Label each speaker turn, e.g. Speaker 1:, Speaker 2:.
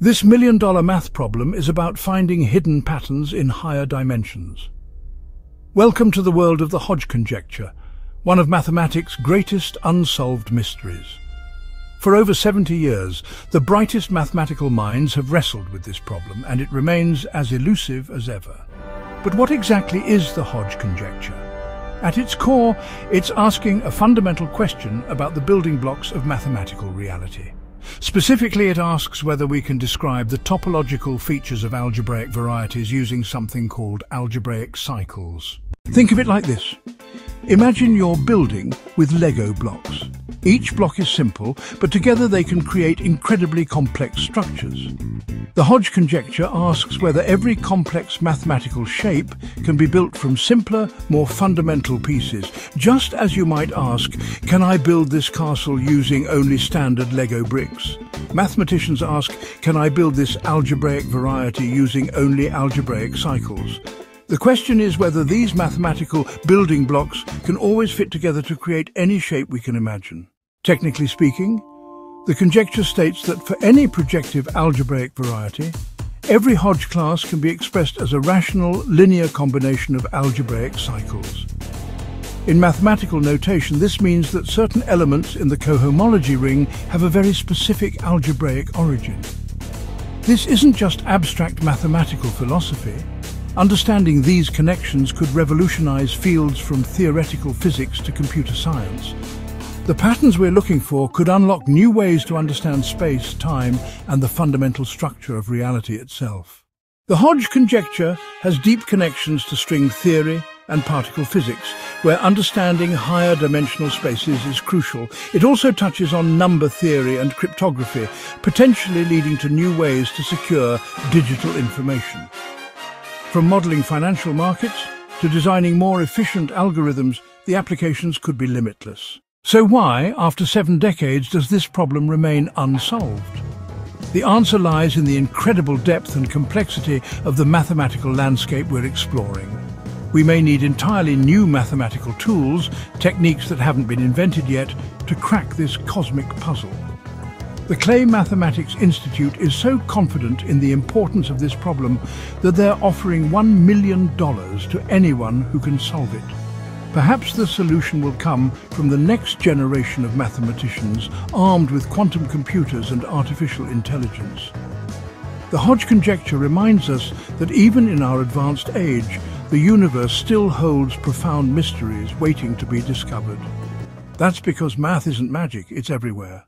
Speaker 1: This million-dollar math problem is about finding hidden patterns in higher dimensions. Welcome to the world of the Hodge conjecture, one of mathematics' greatest unsolved mysteries. For over 70 years, the brightest mathematical minds have wrestled with this problem, and it remains as elusive as ever. But what exactly is the Hodge conjecture? At its core, it's asking a fundamental question about the building blocks of mathematical reality. Specifically, it asks whether we can describe the topological features of algebraic varieties using something called algebraic cycles. Think of it like this. Imagine you're building with Lego blocks. Each block is simple, but together they can create incredibly complex structures. The Hodge conjecture asks whether every complex mathematical shape can be built from simpler, more fundamental pieces, just as you might ask, can I build this castle using only standard Lego bricks? Mathematicians ask, can I build this algebraic variety using only algebraic cycles? The question is whether these mathematical building blocks can always fit together to create any shape we can imagine. Technically speaking, the conjecture states that for any projective algebraic variety, every Hodge class can be expressed as a rational linear combination of algebraic cycles. In mathematical notation, this means that certain elements in the cohomology ring have a very specific algebraic origin. This isn't just abstract mathematical philosophy, Understanding these connections could revolutionize fields from theoretical physics to computer science. The patterns we're looking for could unlock new ways to understand space, time, and the fundamental structure of reality itself. The Hodge conjecture has deep connections to string theory and particle physics, where understanding higher dimensional spaces is crucial. It also touches on number theory and cryptography, potentially leading to new ways to secure digital information. From modelling financial markets to designing more efficient algorithms, the applications could be limitless. So why, after seven decades, does this problem remain unsolved? The answer lies in the incredible depth and complexity of the mathematical landscape we're exploring. We may need entirely new mathematical tools, techniques that haven't been invented yet, to crack this cosmic puzzle. The Clay Mathematics Institute is so confident in the importance of this problem that they're offering $1 million to anyone who can solve it. Perhaps the solution will come from the next generation of mathematicians armed with quantum computers and artificial intelligence. The Hodge conjecture reminds us that even in our advanced age, the universe still holds profound mysteries waiting to be discovered. That's because math isn't magic, it's everywhere.